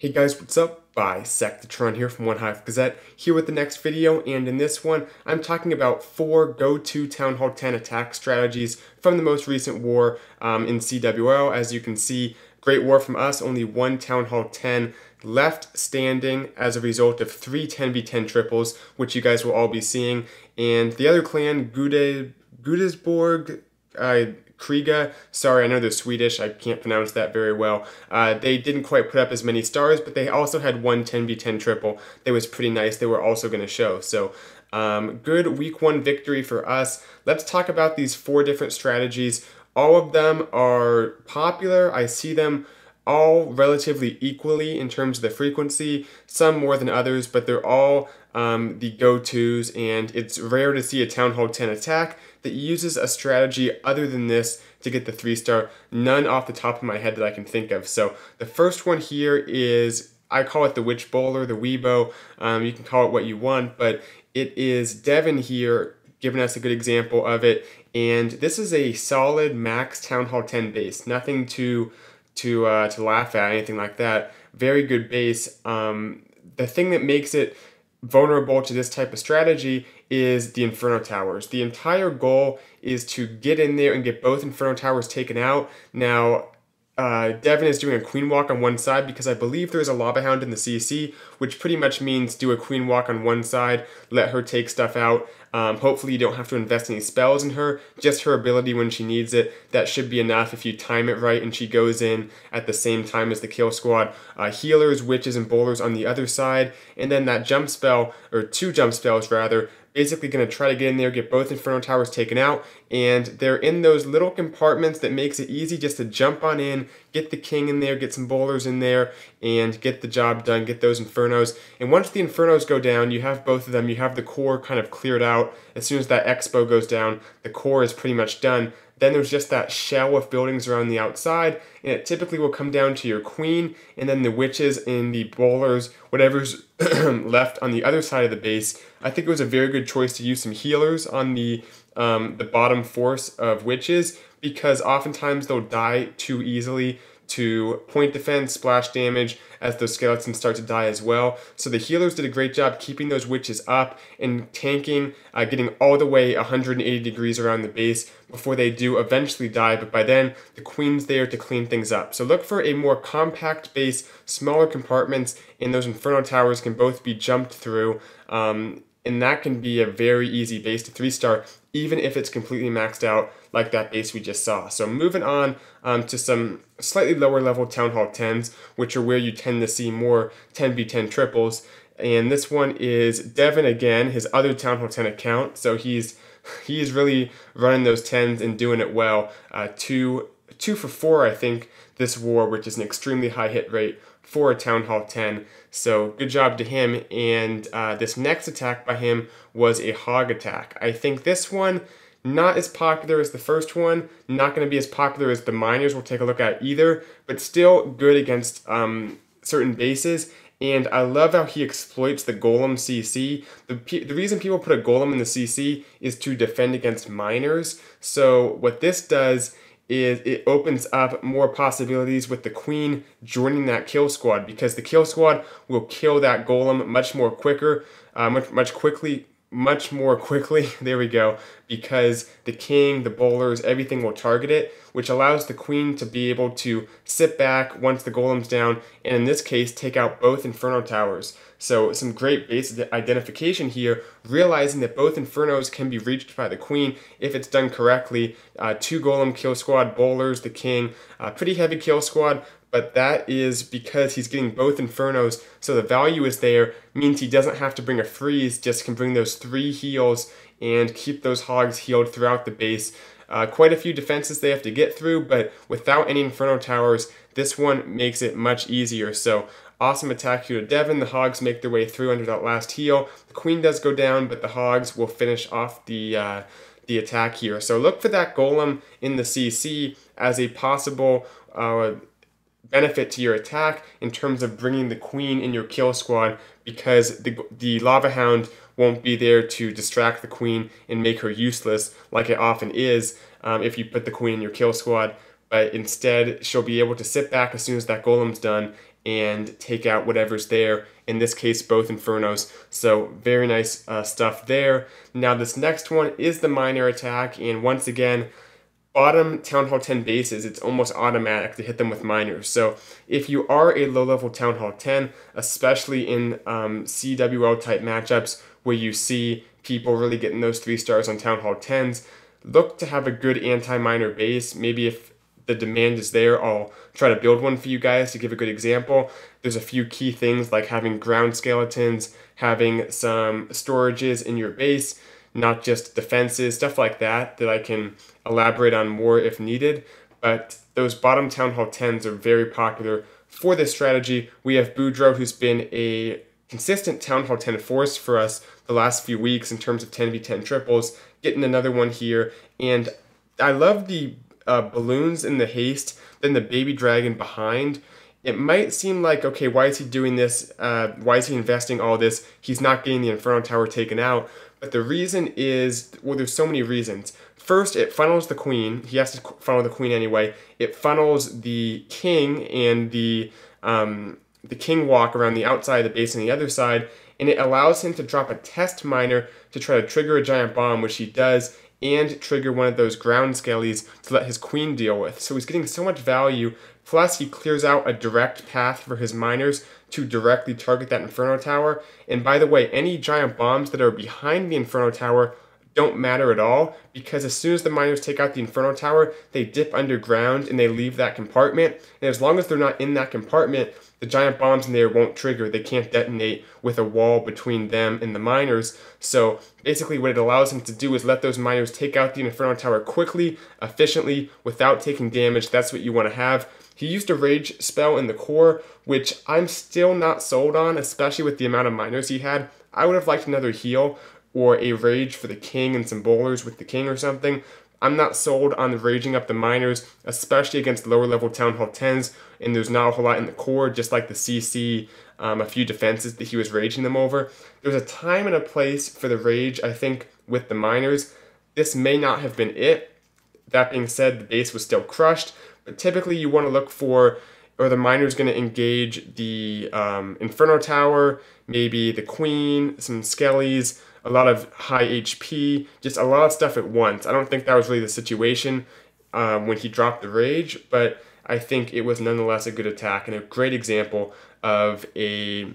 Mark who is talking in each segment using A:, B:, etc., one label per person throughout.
A: Hey guys, what's up? Bisectatron here from OneHive Gazette, here with the next video, and in this one, I'm talking about four go-to Town Hall 10 attack strategies from the most recent war um, in CWL. As you can see, great war from us, only one Town Hall 10 left standing as a result of three 10v10 triples, which you guys will all be seeing, and the other clan, Gude, Gudesborg, uh, Kriga. Sorry, I know they're Swedish. I can't pronounce that very well. Uh, they didn't quite put up as many stars, but they also had one 10v10 triple that was pretty nice. They were also going to show. So um, good week one victory for us. Let's talk about these four different strategies. All of them are popular. I see them all relatively equally in terms of the frequency, some more than others, but they're all um, the go-tos, and it's rare to see a Town Hall 10 attack that uses a strategy other than this to get the three star. None off the top of my head that I can think of. So the first one here is, I call it the Witch Bowler, the Weebo. Um, you can call it what you want, but it is Devin here giving us a good example of it. And this is a solid max Town Hall 10 base. Nothing to to uh, to laugh at, anything like that. Very good base. Um, the thing that makes it vulnerable to this type of strategy is the Inferno Towers. The entire goal is to get in there and get both Inferno Towers taken out. Now, uh, Devin is doing a queen walk on one side because I believe there's a lava hound in the CC, which pretty much means do a queen walk on one side, let her take stuff out. Um, hopefully you don't have to invest any spells in her, just her ability when she needs it. That should be enough if you time it right and she goes in at the same time as the kill squad. Uh, healers, witches, and bowlers on the other side, and then that jump spell, or two jump spells rather, basically going to try to get in there, get both Inferno Towers taken out, and they're in those little compartments that makes it easy just to jump on in, get the king in there, get some bowlers in there, and get the job done, get those Infernos. And once the Infernos go down, you have both of them, you have the core kind of cleared out. As soon as that Expo goes down, the core is pretty much done. Then there's just that shell of buildings around the outside, and it typically will come down to your queen, and then the witches and the bowlers, whatever's left on the other side of the base. I think it was a very good choice to use some healers on the um, the bottom force of witches because oftentimes they'll die too easily to point defense, splash damage as those skeletons start to die as well. So the healers did a great job keeping those witches up and tanking, uh, getting all the way 180 degrees around the base before they do eventually die. But by then, the queen's there to clean things up. So look for a more compact base, smaller compartments, and those inferno towers can both be jumped through. Um, and that can be a very easy base to three star, even if it's completely maxed out like that base we just saw. So moving on um, to some slightly lower level Town Hall 10s, which are where you tend to see more 10v10 triples. And this one is Devin again, his other Town Hall 10 account. So he's he's really running those 10s and doing it well. Uh, two, two for four, I think, this war, which is an extremely high hit rate for a Town Hall 10. So good job to him. And uh, this next attack by him was a hog attack. I think this one, not as popular as the first one, not going to be as popular as the miners we'll take a look at either, but still good against um, certain bases. And I love how he exploits the Golem CC. The, the reason people put a Golem in the CC is to defend against miners. So what this does is it opens up more possibilities with the queen joining that kill squad because the kill squad will kill that golem much more quicker, uh, much much quickly, much more quickly. there we go. Because the king, the bowlers, everything will target it, which allows the queen to be able to sit back once the golem's down, and in this case, take out both inferno towers. So some great base identification here, realizing that both Infernos can be reached by the Queen if it's done correctly. Uh, two Golem kill squad, Bowlers, the King, uh, pretty heavy kill squad, but that is because he's getting both Infernos, so the value is there, means he doesn't have to bring a freeze, just can bring those three heals and keep those hogs healed throughout the base. Uh, quite a few defenses they have to get through, but without any Inferno Towers, this one makes it much easier. So Awesome attack here to Devin. The Hogs make their way through under that last heal. The Queen does go down, but the Hogs will finish off the uh, the attack here. So look for that Golem in the CC as a possible uh, benefit to your attack in terms of bringing the Queen in your kill squad because the, the Lava Hound won't be there to distract the Queen and make her useless like it often is um, if you put the Queen in your kill squad but instead she'll be able to sit back as soon as that golem's done and take out whatever's there. In this case, both Infernos. So very nice uh, stuff there. Now this next one is the miner attack, and once again, bottom Town Hall 10 bases, it's almost automatic to hit them with miners. So if you are a low-level Town Hall 10, especially in um, CWL type matchups where you see people really getting those three stars on Town Hall 10s, look to have a good anti-miner base. Maybe if the demand is there, I'll try to build one for you guys to give a good example. There's a few key things like having ground skeletons, having some storages in your base, not just defenses, stuff like that, that I can elaborate on more if needed. But those bottom Town Hall 10s are very popular for this strategy. We have Boudreaux, who's been a consistent Town Hall 10 force for us the last few weeks in terms of 10v10 triples, getting another one here. And I love the uh, balloons in the haste, then the baby dragon behind. It might seem like, okay, why is he doing this? Uh, why is he investing all this? He's not getting the Inferno Tower taken out. But the reason is, well, there's so many reasons. First, it funnels the queen. He has to funnel the queen anyway. It funnels the king and the um, the king walk around the outside of the base and the other side, and it allows him to drop a test miner to try to trigger a giant bomb, which he does, and trigger one of those ground skellies to let his queen deal with. So he's getting so much value. Plus, he clears out a direct path for his miners to directly target that Inferno Tower. And by the way, any giant bombs that are behind the Inferno Tower don't matter at all because as soon as the miners take out the Inferno Tower, they dip underground and they leave that compartment. And as long as they're not in that compartment, the giant bombs in there won't trigger. They can't detonate with a wall between them and the miners. So basically what it allows them to do is let those miners take out the Inferno Tower quickly, efficiently, without taking damage. That's what you want to have. He used a rage spell in the core, which I'm still not sold on, especially with the amount of miners he had. I would have liked another heal or a rage for the king and some bowlers with the king or something. I'm not sold on raging up the miners, especially against lower level Town Hall 10s, and there's not a whole lot in the core, just like the CC, um, a few defenses that he was raging them over. There's a time and a place for the rage, I think, with the miners. This may not have been it. That being said, the base was still crushed, but typically you want to look for, or the miner's going to engage the um, Inferno Tower, maybe the Queen, some Skellies, a lot of high HP, just a lot of stuff at once. I don't think that was really the situation um, when he dropped the rage, but I think it was nonetheless a good attack and a great example of a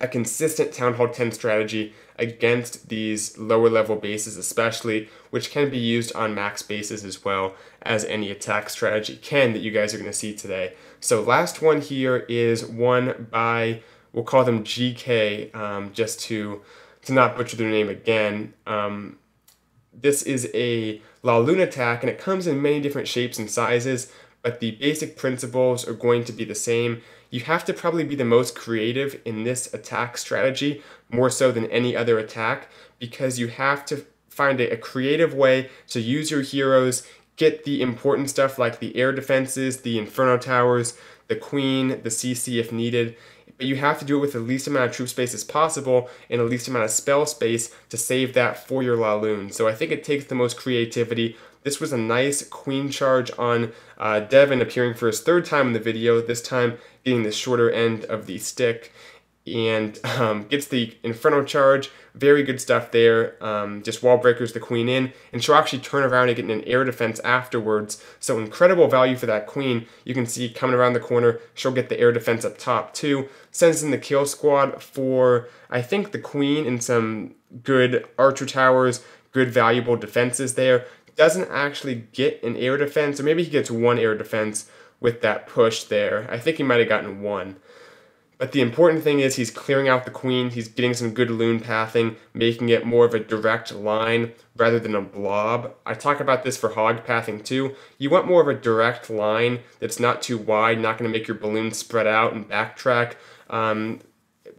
A: a consistent Town Hall 10 strategy against these lower level bases, especially, which can be used on max bases as well as any attack strategy can that you guys are going to see today. So, last one here is one by, we'll call them GK, um, just to to not butcher their name again. Um, this is a LaLoon attack, and it comes in many different shapes and sizes, but the basic principles are going to be the same. You have to probably be the most creative in this attack strategy, more so than any other attack, because you have to find a, a creative way to use your heroes, get the important stuff like the air defenses, the Inferno Towers, the Queen, the CC if needed, but you have to do it with the least amount of troop space as possible and the least amount of spell space to save that for your Laloon. So I think it takes the most creativity. This was a nice queen charge on uh, Devin appearing for his third time in the video, this time getting the shorter end of the stick and um, gets the Inferno charge. Very good stuff there. Um, just wall breakers the queen in, and she'll actually turn around and get an air defense afterwards. So incredible value for that queen. You can see coming around the corner, she'll get the air defense up top too. Sends in the kill squad for, I think, the queen and some good archer towers, good valuable defenses there. Doesn't actually get an air defense, or maybe he gets one air defense with that push there. I think he might have gotten one. But the important thing is he's clearing out the queen, he's getting some good loon pathing, making it more of a direct line rather than a blob. I talk about this for hog pathing too. You want more of a direct line that's not too wide, not going to make your balloon spread out and backtrack. Um,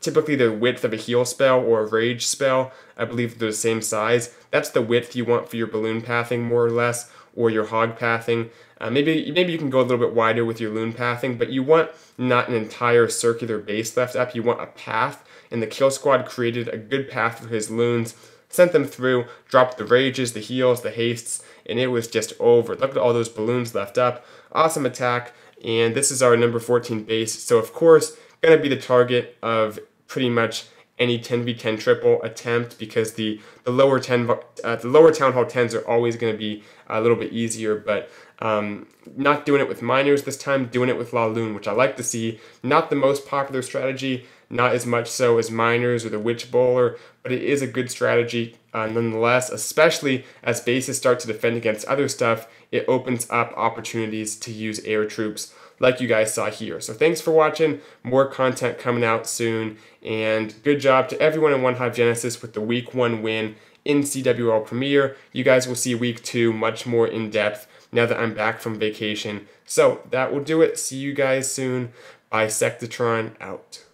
A: typically the width of a heal spell or a rage spell, I believe they're the same size. That's the width you want for your balloon pathing more or less, or your hog pathing. Uh, maybe maybe you can go a little bit wider with your loon pathing, but you want not an entire circular base left up. You want a path, and the kill squad created a good path for his loons, sent them through, dropped the rages, the heals, the hastes, and it was just over. Look at all those balloons left up. Awesome attack. and this is our number 14 base. So of course, to be the target of pretty much any 10v10 triple attempt because the, the lower 10 uh, the lower town hall 10s are always going to be a little bit easier but um, not doing it with miners this time doing it with LaLoon, which I like to see. Not the most popular strategy not as much so as miners or the witch bowler but it is a good strategy uh, nonetheless especially as bases start to defend against other stuff it opens up opportunities to use air troops like you guys saw here. So thanks for watching. More content coming out soon. And good job to everyone in OneHive Genesis with the week one win in CWL Premier. You guys will see week two much more in depth now that I'm back from vacation. So that will do it. See you guys soon. Bisectatron out.